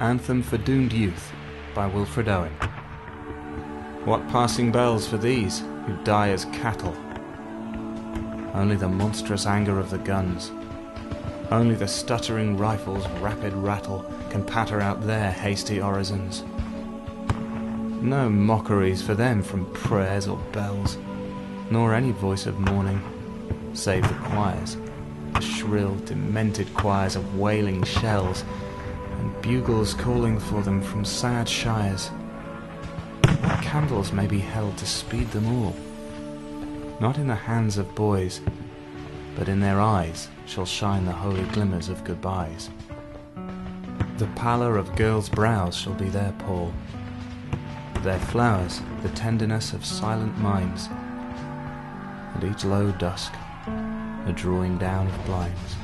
Anthem for Doomed Youth by Wilfred Owen. What passing bells for these who die as cattle? Only the monstrous anger of the guns. Only the stuttering rifle's rapid rattle can patter out their hasty orisons. No mockeries for them from prayers or bells, nor any voice of mourning, save the choirs, the shrill, demented choirs of wailing shells, and bugles calling for them from sad shires. Candles may be held to speed them all, not in the hands of boys, but in their eyes shall shine the holy glimmers of goodbyes. The pallor of girls' brows shall be their pall, their flowers the tenderness of silent minds, and each low dusk a drawing down of blinds.